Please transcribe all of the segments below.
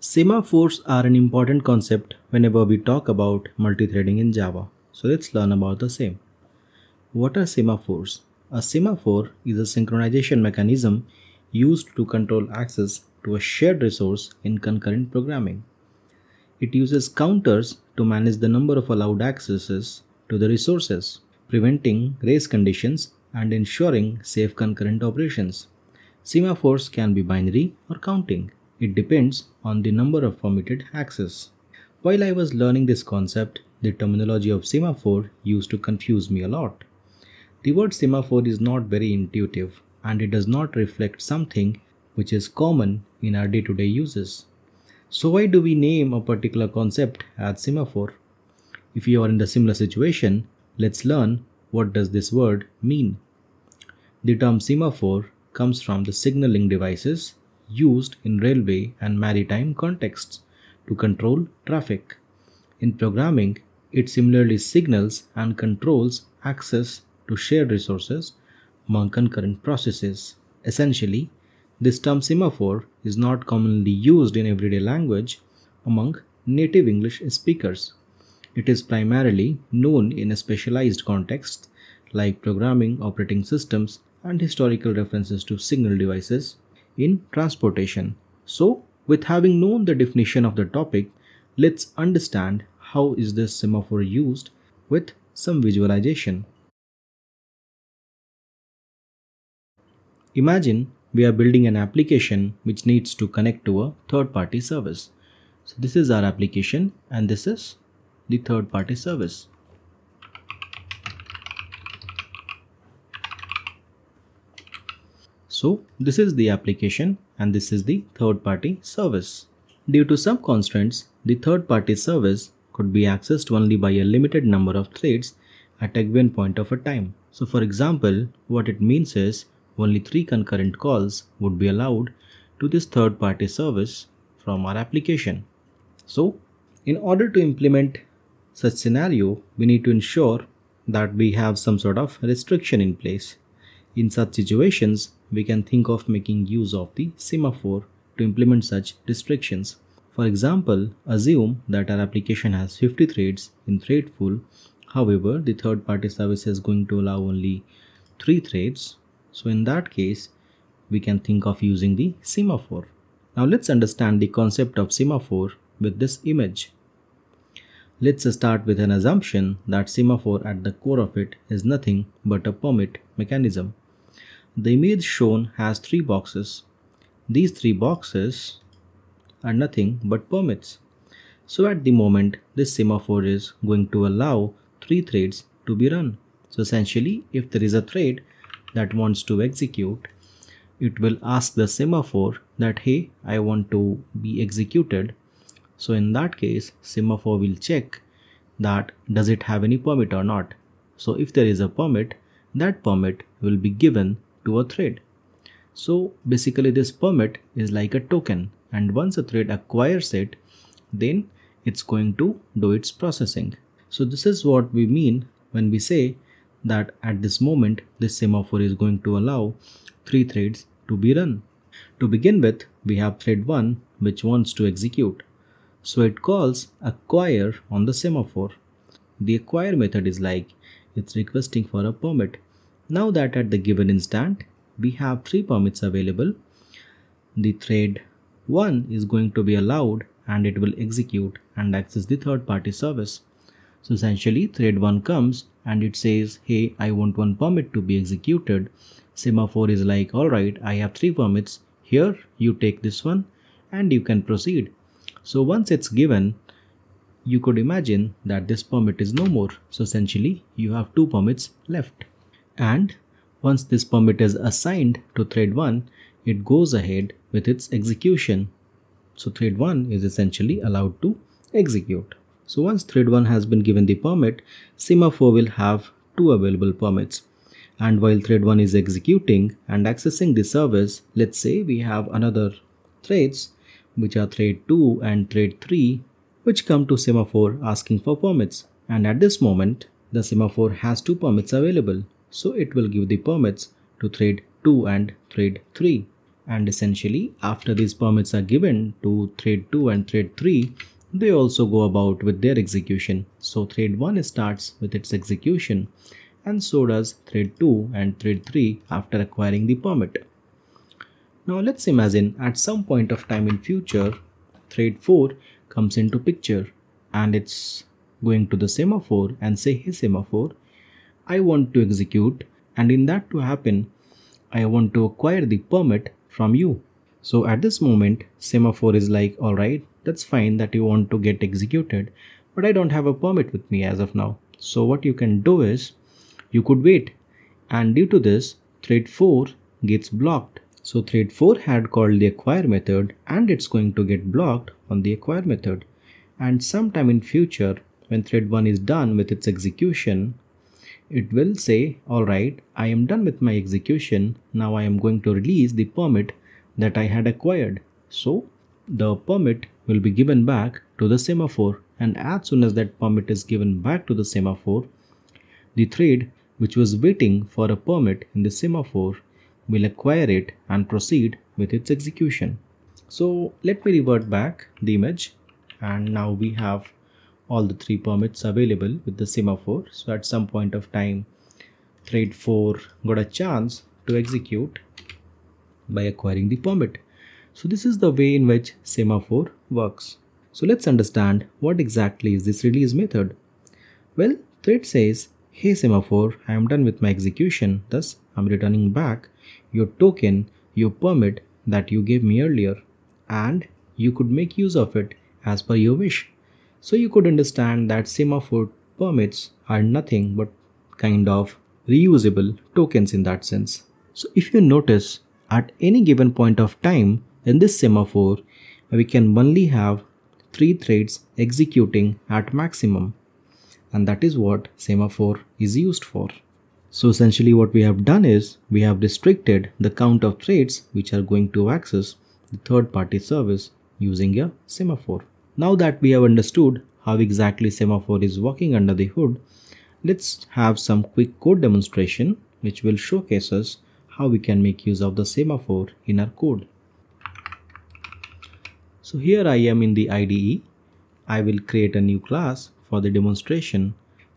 Semaphores are an important concept whenever we talk about multithreading in Java. So let's learn about the same. What are semaphores? A semaphore is a synchronization mechanism used to control access to a shared resource in concurrent programming. It uses counters to manage the number of allowed accesses to the resources, preventing race conditions and ensuring safe concurrent operations. Semaphores can be binary or counting. It depends on the number of permitted access. While I was learning this concept, the terminology of semaphore used to confuse me a lot. The word semaphore is not very intuitive and it does not reflect something which is common in our day to day uses. So, why do we name a particular concept as semaphore? If you are in the similar situation, let's learn what does this word mean. The term semaphore comes from the signaling devices used in railway and maritime contexts to control traffic. In programming, it similarly signals and controls access to shared resources among concurrent processes. Essentially, this term semaphore is not commonly used in everyday language among native English speakers. It is primarily known in a specialized context like programming, operating systems, and historical references to signal devices in transportation. So, with having known the definition of the topic, let's understand how is this semaphore used with some visualization. Imagine we are building an application which needs to connect to a third party service. So this is our application and this is the third party service. So this is the application and this is the third party service. Due to some constraints, the third party service could be accessed only by a limited number of threads at a given point of a time. So for example, what it means is only three concurrent calls would be allowed to this third party service from our application. So in order to implement such scenario, we need to ensure that we have some sort of restriction in place. In such situations, we can think of making use of the semaphore to implement such restrictions. For example, assume that our application has 50 threads in thread pool. However, the third party service is going to allow only 3 threads. So in that case, we can think of using the semaphore. Now let's understand the concept of semaphore with this image. Let's start with an assumption that semaphore at the core of it is nothing but a permit mechanism. The image shown has three boxes. These three boxes are nothing but permits. So at the moment, this semaphore is going to allow three threads to be run. So essentially, if there is a thread that wants to execute, it will ask the semaphore that, hey, I want to be executed. So in that case, semaphore will check that does it have any permit or not. So if there is a permit, that permit will be given to a thread. So basically this permit is like a token and once a thread acquires it, then it's going to do its processing. So this is what we mean when we say that at this moment this semaphore is going to allow three threads to be run. To begin with, we have thread 1 which wants to execute. So it calls acquire on the semaphore. The acquire method is like it's requesting for a permit now that at the given instant we have three permits available, the thread 1 is going to be allowed and it will execute and access the third party service. So essentially thread 1 comes and it says hey I want one permit to be executed. Semaphore is like alright I have three permits here you take this one and you can proceed. So once it's given you could imagine that this permit is no more. So essentially you have two permits left and once this permit is assigned to thread 1 it goes ahead with its execution. So thread 1 is essentially allowed to execute. So once thread 1 has been given the permit semaphore will have two available permits. And while thread 1 is executing and accessing the service let's say we have another threads which are thread 2 and thread 3 which come to semaphore asking for permits. And at this moment the semaphore has two permits available so it will give the permits to thread 2 and thread 3 and essentially after these permits are given to thread 2 and thread 3 they also go about with their execution. So thread 1 starts with its execution and so does thread 2 and thread 3 after acquiring the permit. Now let's imagine at some point of time in future thread 4 comes into picture and it's going to the semaphore and say hey semaphore I want to execute and in that to happen I want to acquire the permit from you. So at this moment semaphore is like alright that's fine that you want to get executed but I don't have a permit with me as of now. So what you can do is you could wait and due to this thread 4 gets blocked. So thread 4 had called the acquire method and it's going to get blocked on the acquire method and sometime in future when thread 1 is done with its execution it will say alright I am done with my execution. Now I am going to release the permit that I had acquired. So the permit will be given back to the semaphore. And as soon as that permit is given back to the semaphore the thread which was waiting for a permit in the semaphore will acquire it and proceed with its execution. So let me revert back the image. And now we have all the three permits available with the semaphore. So at some point of time thread 4 got a chance to execute by acquiring the permit. So this is the way in which semaphore works. So let's understand what exactly is this release method. Well thread says hey semaphore i am done with my execution. Thus i'm returning back your token your permit that you gave me earlier and you could make use of it as per your wish. So you could understand that semaphore permits are nothing but kind of reusable tokens in that sense. So if you notice at any given point of time in this semaphore, we can only have three threads executing at maximum. And that is what semaphore is used for. So essentially what we have done is we have restricted the count of threads which are going to access the third party service using a semaphore. Now that we have understood how exactly semaphore is working under the hood, let's have some quick code demonstration which will showcase us how we can make use of the semaphore in our code. So here I am in the IDE. I will create a new class for the demonstration.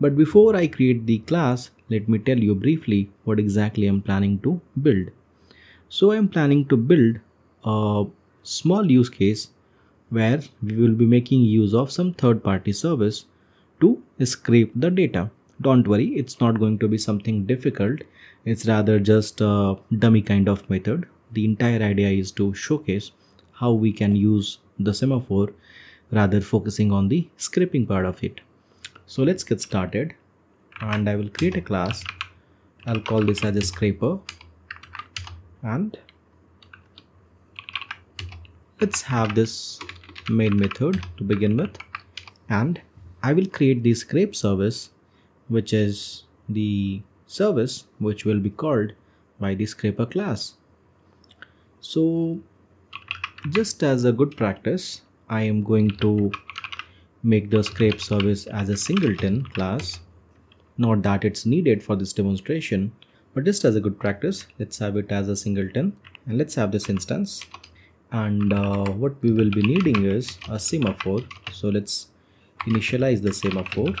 But before I create the class, let me tell you briefly what exactly I'm planning to build. So I'm planning to build a small use case where we will be making use of some third party service to scrape the data. Don't worry, it's not going to be something difficult. It's rather just a dummy kind of method. The entire idea is to showcase how we can use the semaphore rather focusing on the scraping part of it. So let's get started and I will create a class. I'll call this as a scraper and let's have this main method to begin with. And I will create the scrape service which is the service which will be called by the scraper class. So just as a good practice I am going to make the scrape service as a singleton class. Not that it's needed for this demonstration but just as a good practice let's have it as a singleton and let's have this instance and uh, what we will be needing is a semaphore. So let's initialize the semaphore.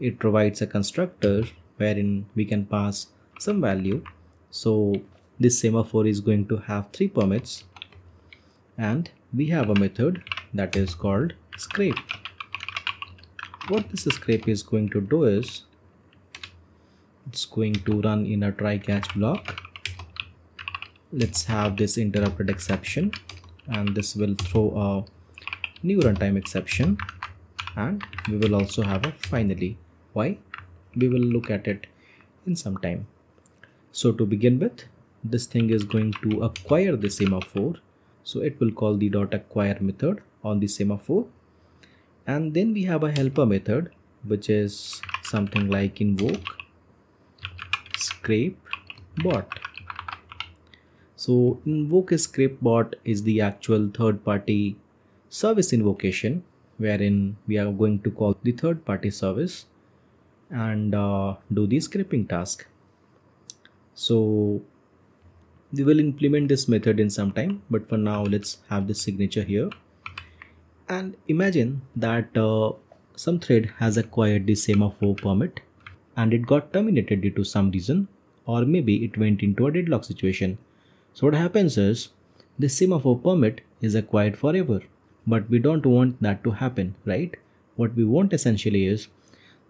It provides a constructor wherein we can pass some value. So this semaphore is going to have three permits. And we have a method that is called scrape. What this scrape is going to do is it's going to run in a try catch block let's have this interrupted exception and this will throw a new runtime exception and we will also have a finally. Why? We will look at it in some time. So to begin with this thing is going to acquire the semaphore. So it will call the dot acquire method on the semaphore. And then we have a helper method which is something like invoke scrape bot so invoke a scrape bot is the actual third party service invocation wherein we are going to call the third party service and uh, do the scraping task. So we will implement this method in some time but for now let's have this signature here and imagine that uh, some thread has acquired the semaphore permit and it got terminated due to some reason or maybe it went into a deadlock situation so what happens is the semaphore permit is acquired forever but we don't want that to happen right what we want essentially is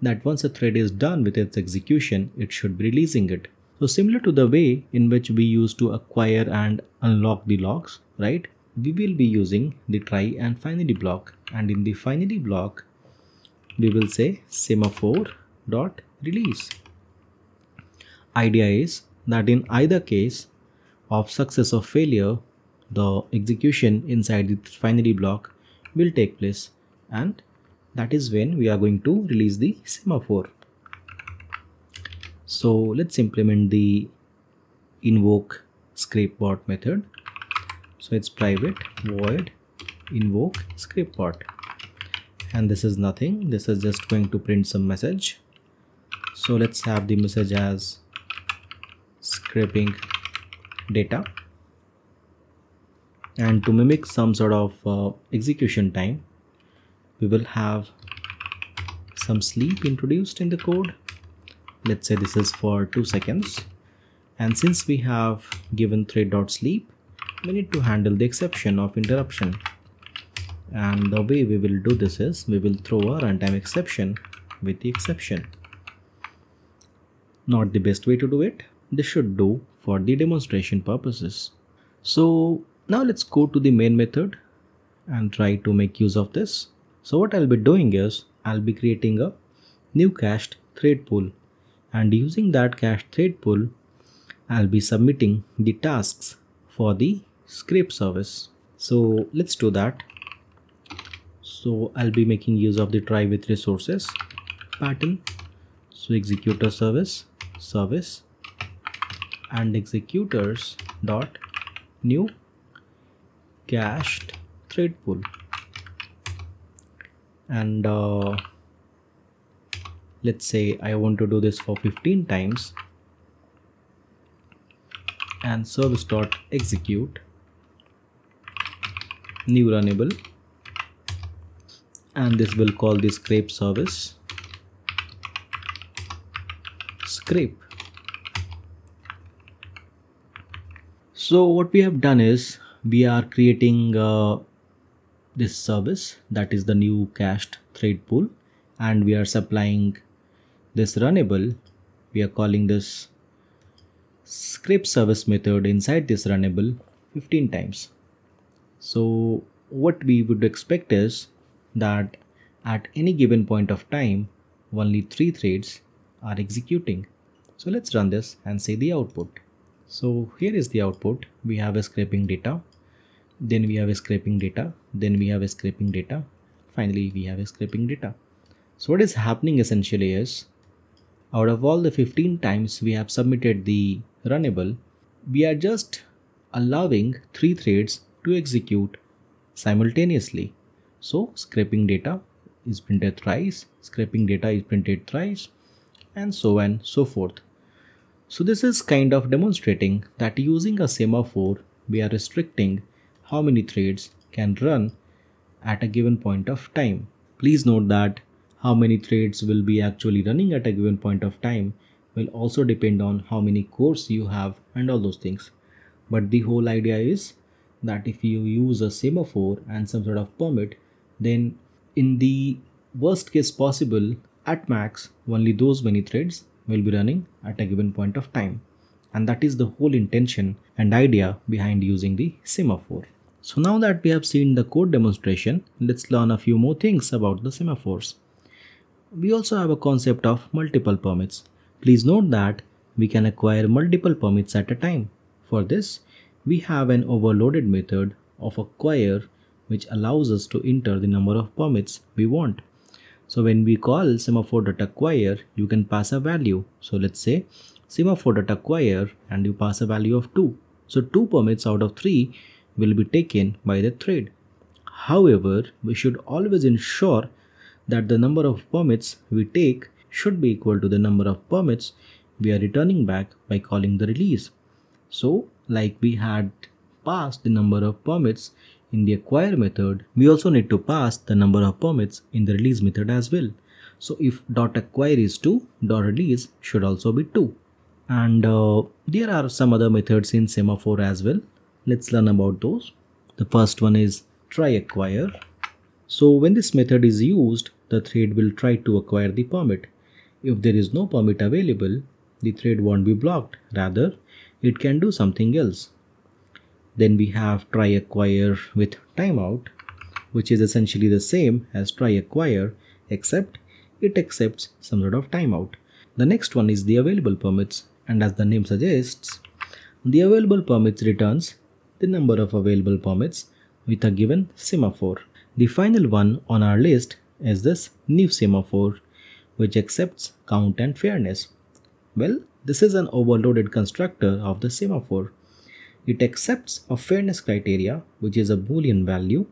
that once a thread is done with its execution it should be releasing it so similar to the way in which we used to acquire and unlock the locks, right? We will be using the try and finally block and in the finally block, we will say semaphore dot release. Idea is that in either case of success or failure, the execution inside the finally block will take place and that is when we are going to release the semaphore. So let's implement the invoke scrapebot method. So it's private void invoke scrapebot and this is nothing. This is just going to print some message. So let's have the message as scraping data and to mimic some sort of uh, execution time we will have some sleep introduced in the code. Let's say this is for two seconds. And since we have given thread.sleep we need to handle the exception of interruption. And the way we will do this is we will throw a runtime exception with the exception. Not the best way to do it. This should do for the demonstration purposes. So now let's go to the main method and try to make use of this. So what I'll be doing is I'll be creating a new cached thread pool. And using that cached thread pool I'll be submitting the tasks for the scrape service. So let's do that. So I'll be making use of the try with resources pattern. So executor service service and executors dot new cached thread pool and uh, let's say I want to do this for 15 times. And service dot execute. New runnable. And this will call the scrape service. Scrape so what we have done is we are creating uh, this service that is the new cached thread pool and we are supplying this runnable we are calling this scrape service method inside this runnable 15 times. So what we would expect is that at any given point of time only three threads are executing. So let's run this and see the output so here is the output. We have a scraping data. Then we have a scraping data. Then we have a scraping data. Finally we have a scraping data. So what is happening essentially is out of all the 15 times we have submitted the runnable, we are just allowing three threads to execute simultaneously. So scraping data is printed thrice, scraping data is printed thrice, and so on and so forth. So this is kind of demonstrating that using a semaphore, we are restricting how many threads can run at a given point of time. Please note that how many threads will be actually running at a given point of time will also depend on how many cores you have and all those things. But the whole idea is that if you use a semaphore and some sort of permit, then in the worst case possible, at max, only those many threads will be running at a given point of time. And that is the whole intention and idea behind using the semaphore. So now that we have seen the code demonstration, let's learn a few more things about the semaphores. We also have a concept of multiple permits. Please note that we can acquire multiple permits at a time. For this, we have an overloaded method of acquire which allows us to enter the number of permits we want. So when we call semaphore.acquire, you can pass a value. So let's say semaphore.acquire and you pass a value of 2. So 2 permits out of 3 will be taken by the thread. However, we should always ensure that the number of permits we take should be equal to the number of permits we are returning back by calling the release. So like we had passed the number of permits in the acquire method, we also need to pass the number of permits in the release method as well. So if dot acquire is 2, dot release should also be 2. And uh, there are some other methods in semaphore as well. Let's learn about those. The first one is try acquire. So when this method is used, the thread will try to acquire the permit. If there is no permit available, the thread won't be blocked. Rather, it can do something else. Then we have try acquire with timeout, which is essentially the same as try acquire, except it accepts some sort of timeout. The next one is the available permits, and as the name suggests, the available permits returns the number of available permits with a given semaphore. The final one on our list is this new semaphore, which accepts count and fairness. Well, this is an overloaded constructor of the semaphore. It accepts a fairness criteria, which is a boolean value,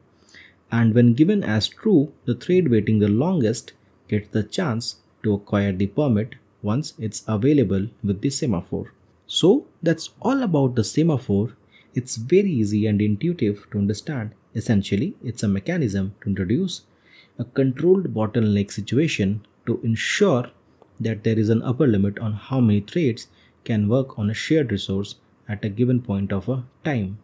and when given as true, the thread waiting the longest gets the chance to acquire the permit once it's available with the semaphore. So that's all about the semaphore. It's very easy and intuitive to understand. Essentially, it's a mechanism to introduce a controlled bottleneck situation to ensure that there is an upper limit on how many threads can work on a shared resource at a given point of a time.